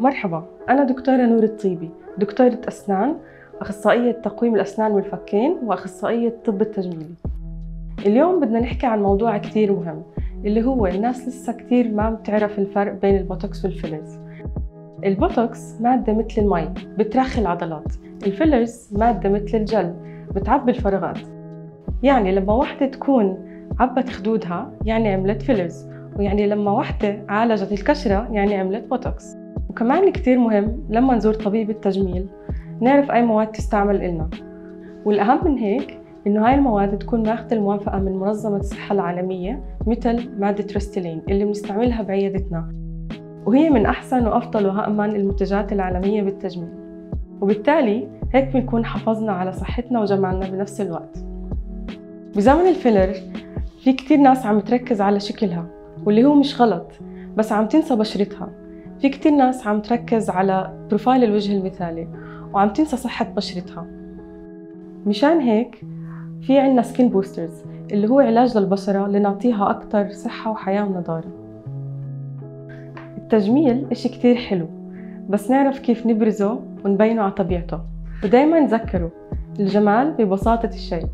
مرحبا أنا دكتورة نور الطيبي دكتورة أسنان أخصائية تقويم الأسنان والفكين وأخصائية الطب التجميلي اليوم بدنا نحكي عن موضوع كتير مهم اللي هو الناس لسه كتير ما بتعرف الفرق بين البوتوكس وال fillers. البوتوكس مادة مثل المي بترخي العضلات. ال fillers مادة مثل الجل بتعبي الفراغات. يعني لما وحدة تكون عبت خدودها يعني عملت fillers ويعني لما وحدة عالجت الكشرة يعني عملت بوتوكس. وكمان كتير مهم لما نزور طبيب التجميل نعرف أي مواد تستعمل إلنا. والأهم من هيك إنه هاي المواد تكون ماخذة الموافقة من منظمة الصحة العالمية مثل مادة رستلين اللي بنستعملها بعيادتنا. وهي من أحسن وأفضل وأأمن المنتجات العالمية بالتجميل. وبالتالي هيك بنكون حافظنا على صحتنا وجمالنا بنفس الوقت. بزمن ال filler في كتير ناس عم تركز على شكلها واللي هو مش غلط بس عم تنسى بشرتها. في كتير ناس عم تركز على profile الوجه المثالي وعم تنسى صحة بشرتها. مشان هيك في عنا skin boosters اللي هو علاج للبشرة لنعطيها أكتر صحة وحياة ونضارة. التجميل إشي كتير حلو بس نعرف كيف نبرزه ونبينه على طبيعته. ودايما تذكروا الجمال ببساطة الشيء.